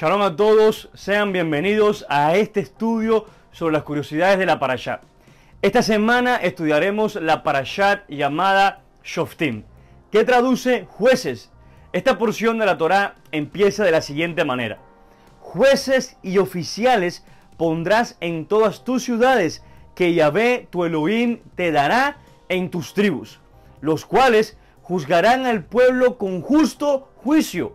Shalom a todos, sean bienvenidos a este estudio sobre las curiosidades de la Parashá. Esta semana estudiaremos la Parashat llamada Shoftim, que traduce jueces. Esta porción de la Torá empieza de la siguiente manera. Jueces y oficiales pondrás en todas tus ciudades que Yahvé tu Elohim te dará en tus tribus, los cuales juzgarán al pueblo con justo juicio.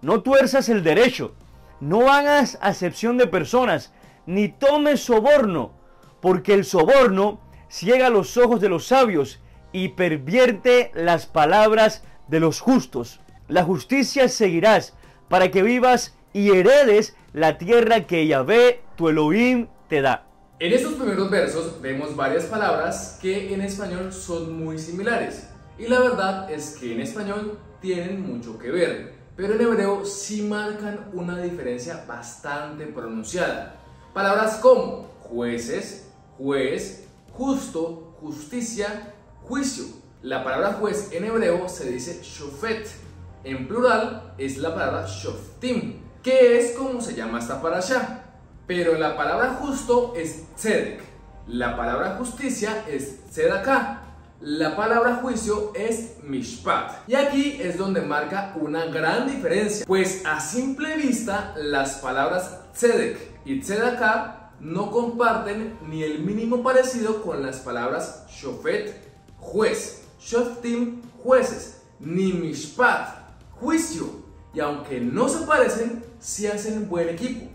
No tuerzas el derecho, no hagas acepción de personas, ni tomes soborno, porque el soborno ciega los ojos de los sabios y pervierte las palabras de los justos. La justicia seguirás para que vivas y heredes la tierra que Yahvé, tu Elohim, te da. En estos primeros versos vemos varias palabras que en español son muy similares. Y la verdad es que en español tienen mucho que ver pero en hebreo sí marcan una diferencia bastante pronunciada. Palabras como jueces, juez, justo, justicia, juicio. La palabra juez en hebreo se dice shofet. En plural es la palabra shoftim, que es como se llama esta parasha. Pero la palabra justo es tzedek. La palabra justicia es tzedakah la palabra juicio es mishpat. Y aquí es donde marca una gran diferencia, pues a simple vista las palabras tzedek y tzedakah no comparten ni el mínimo parecido con las palabras shofet, juez, shoftim, jueces, ni mishpat, juicio. Y aunque no se parecen, sí hacen buen equipo,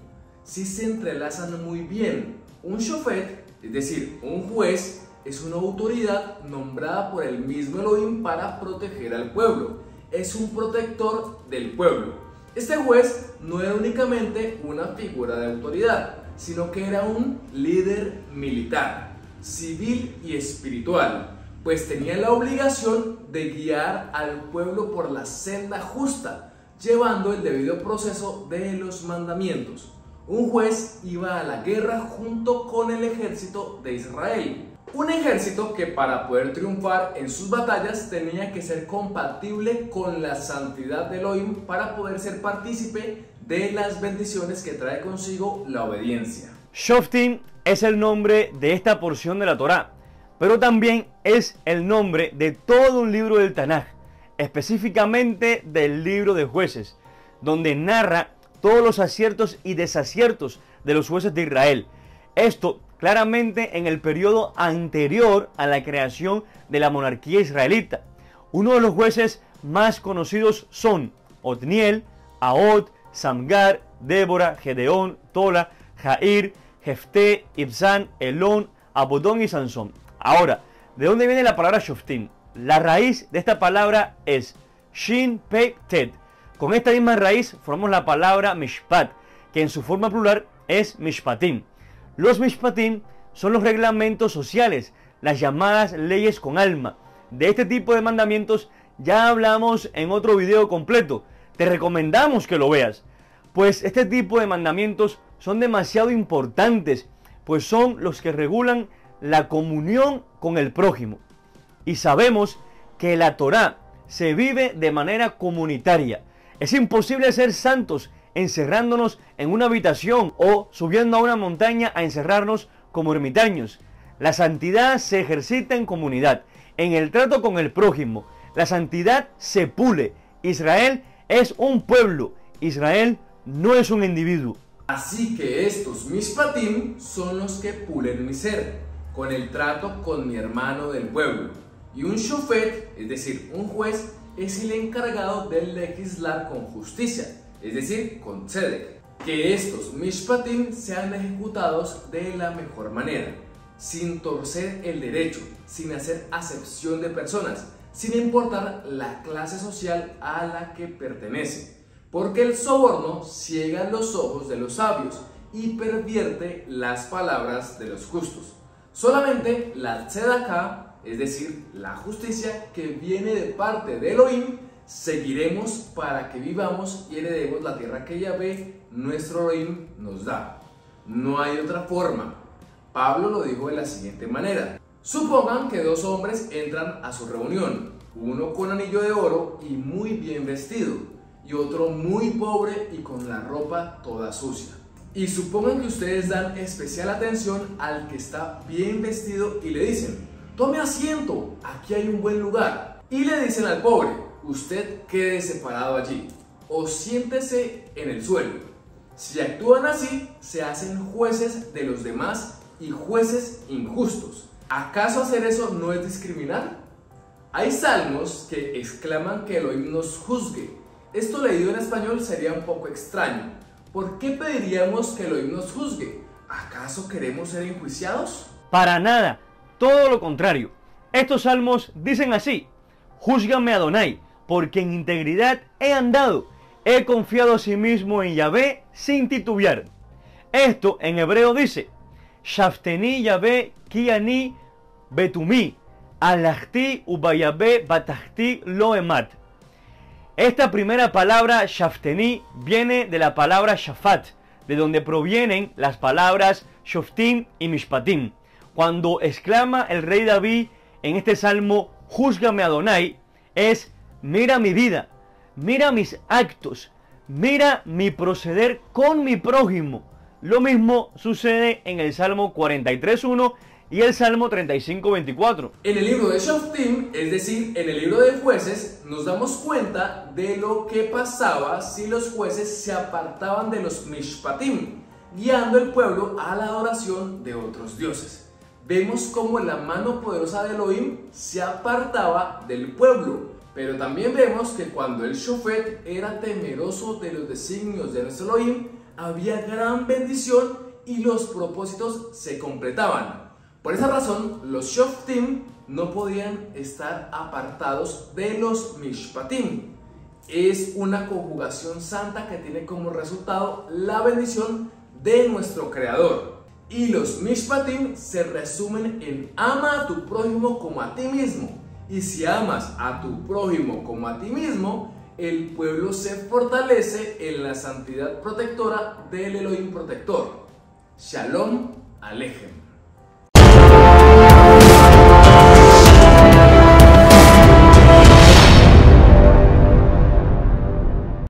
sí se entrelazan muy bien. Un shofet, es decir, un juez, es una autoridad nombrada por el mismo Elohim para proteger al pueblo. Es un protector del pueblo. Este juez no era únicamente una figura de autoridad, sino que era un líder militar, civil y espiritual, pues tenía la obligación de guiar al pueblo por la senda justa, llevando el debido proceso de los mandamientos. Un juez iba a la guerra junto con el ejército de Israel un ejército que para poder triunfar en sus batallas tenía que ser compatible con la santidad de Elohim para poder ser partícipe de las bendiciones que trae consigo la obediencia. Shoftim es el nombre de esta porción de la Torá, pero también es el nombre de todo un libro del Tanaj, específicamente del libro de jueces, donde narra todos los aciertos y desaciertos de los jueces de Israel. Esto claramente en el periodo anterior a la creación de la monarquía israelita. Uno de los jueces más conocidos son Otniel, Aod, Samgar, Débora, Gedeón, Tola, Jair, Jefté, Ibzán, Elón, Abodón y Sansón. Ahora, ¿de dónde viene la palabra Shoftim? La raíz de esta palabra es Shin Pe Tet. Con esta misma raíz formamos la palabra Mishpat, que en su forma plural es Mishpatim. Los mishpatim son los reglamentos sociales, las llamadas leyes con alma. De este tipo de mandamientos ya hablamos en otro video completo. Te recomendamos que lo veas, pues este tipo de mandamientos son demasiado importantes, pues son los que regulan la comunión con el prójimo. Y sabemos que la Torah se vive de manera comunitaria. Es imposible ser santos encerrándonos en una habitación o subiendo a una montaña a encerrarnos como ermitaños. La santidad se ejercita en comunidad, en el trato con el prójimo. La santidad se pule. Israel es un pueblo. Israel no es un individuo. Así que estos mis patim son los que pulen mi ser, con el trato con mi hermano del pueblo. Y un shofet, es decir, un juez, es el encargado de legislar con justicia es decir, con tzedek, que estos mishpatim sean ejecutados de la mejor manera, sin torcer el derecho, sin hacer acepción de personas, sin importar la clase social a la que pertenece, porque el soborno ciega los ojos de los sabios y pervierte las palabras de los justos. Solamente la tzedakah, es decir, la justicia que viene de parte de Elohim, seguiremos para que vivamos y heredemos la tierra que Yahvé, nuestro Elohim, nos da. No hay otra forma. Pablo lo dijo de la siguiente manera. Supongan que dos hombres entran a su reunión, uno con anillo de oro y muy bien vestido, y otro muy pobre y con la ropa toda sucia. Y supongan que ustedes dan especial atención al que está bien vestido y le dicen, tome asiento, aquí hay un buen lugar. Y le dicen al pobre, usted quede separado allí o siéntese en el suelo. Si actúan así, se hacen jueces de los demás y jueces injustos. ¿Acaso hacer eso no es discriminar? Hay salmos que exclaman que Elohim nos juzgue. Esto leído en español sería un poco extraño. ¿Por qué pediríamos que Elohim nos juzgue? ¿Acaso queremos ser enjuiciados? Para nada, todo lo contrario. Estos salmos dicen así, Júzgame Adonai, porque en integridad he andado, he confiado a sí mismo en Yahvé sin titubear. Esto en hebreo dice, Shafteni Yahvé Kiani Betumi, Alachti Ubayabé Batachti Loemat. Esta primera palabra Shafteni viene de la palabra Shafat, de donde provienen las palabras Shoftim y Mishpatim. Cuando exclama el rey David en este salmo, Júzgame Adonai, es mira mi vida, mira mis actos, mira mi proceder con mi prójimo. Lo mismo sucede en el Salmo 43.1 y el Salmo 35.24. En el libro de Shoftim, es decir, en el libro de jueces, nos damos cuenta de lo que pasaba si los jueces se apartaban de los Mishpatim, guiando el pueblo a la adoración de otros dioses. Vemos cómo la mano poderosa de Elohim se apartaba del pueblo, pero también vemos que cuando el Shofet era temeroso de los designios de nuestro Elohim, había gran bendición y los propósitos se completaban. Por esa razón, los Shoftim no podían estar apartados de los Mishpatim. Es una conjugación santa que tiene como resultado la bendición de nuestro Creador. Y los Mishpatim se resumen en ama a tu prójimo como a ti mismo. Y si amas a tu prójimo como a ti mismo, el pueblo se fortalece en la santidad protectora del Elohim protector. Shalom Alejem.